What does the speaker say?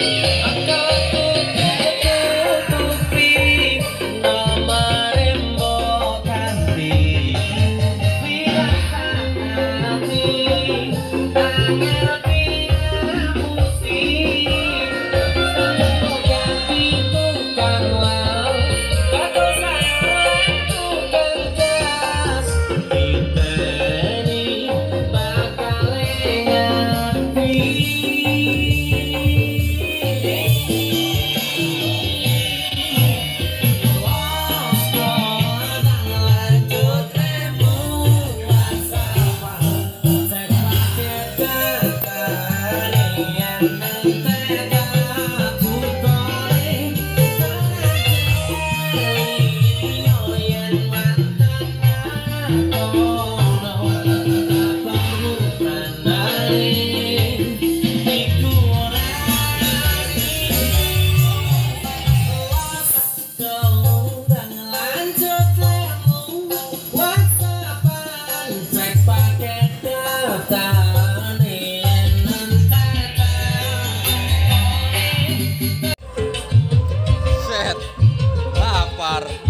Yeah. আর